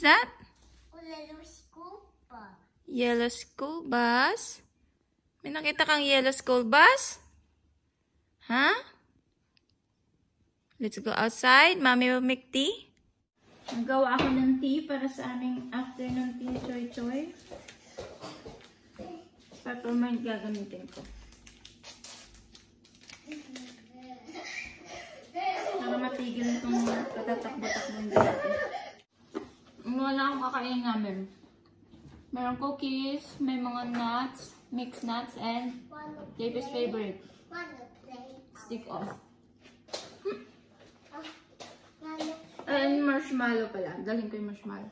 that? Yellow school bus. Yellow school bus? May nakita kang yellow school bus? Huh? Let's go outside. Mommy will make tea. Nagawa ako ng tea para sa aming afternoon tea choy choy. Peppermint gagamitin ko. Para matigil itong patatakbo-takbong dito. Meron cookies, may mga nuts, mixed nuts, and David's favorite, stick off. And marshmallow pala. Dalhin ko yung marshmallow.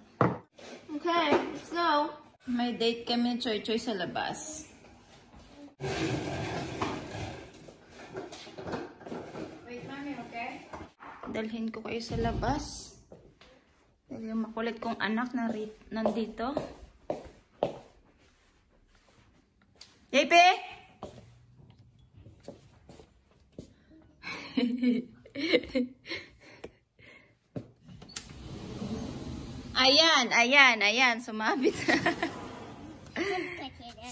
Okay, let's go. May date kami ni Choy Choy sa labas. Wait, mami, okay? Dalhin ko kayo sa labas. Dahil yung makulit kong anak na nandito. JP! Ayan, ayan, ayan. Sumabit na.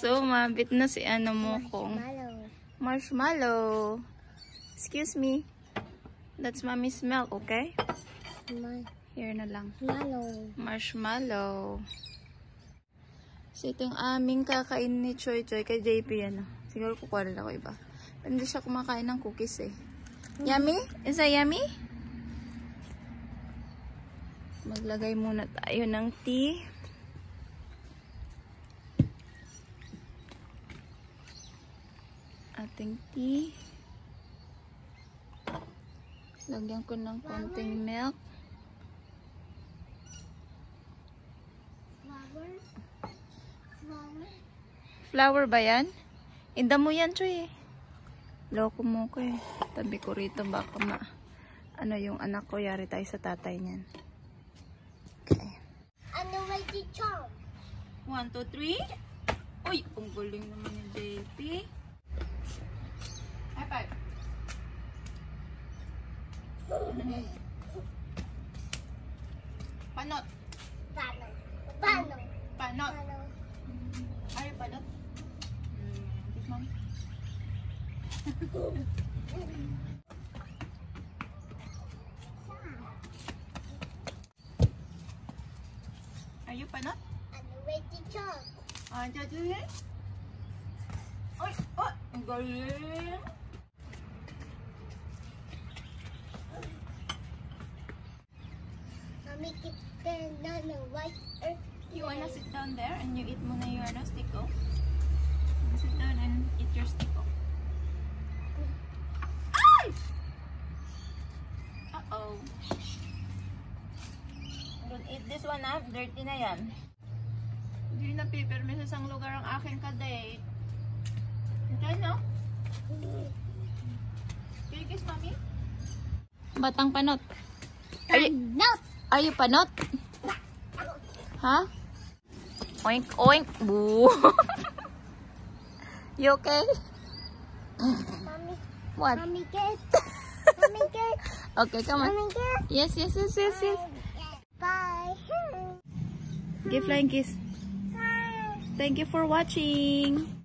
Sumabit na si ano mo kong Marshmallow. marshmallow. Excuse me. That's mommy's milk, okay? Here na lang. Marshmallow. Marshmallow. So, ito yung aming kakain ni Choy Choy kay JP, ano. Siguro kukuha rin ako iba. Pero Hindi siya kumakain ng cookies, eh. Yummy? Is that yummy? Maglagay muna tayo ng tea. Ating tea. Lagyan ko ng konting milk. Flower. Flower. Ba yan? Inda mo yan, Choy. Loko mo ko eh. Tabi ko rito baka ma... Ano yung anak ko, yari tayo sa tatay niyan. Okay. Ano may di chong? One, two, three. Uy, ang galing naman ni JP. High five. Panot. Paano? Panot. Paano? Are you panot? Mm, kiss mommy. Are you panot? Ano may di chong? Ah, jajulin. Oy, oh, ang galing. Mami, kita na na white earth. You wanna sit down there and you eat muna your ano, sticko? You Sit down and eat your sticko. Ay! Uh-oh. Don't eat this one ah. Dirty na yan. Hindi na pipirmi sa isang lugar ang aking kadate. Okay, no? Can you kiss mommy? Batang panot. Are you, are you panot? Ha? Oink, oink. Boo. you okay? Mami, What? mami, get. Mami, get. Okay, come on. Mami, get. Yes, yes, yes, yes, yes. Bye. Give flying kiss. Bye. Thank you for watching.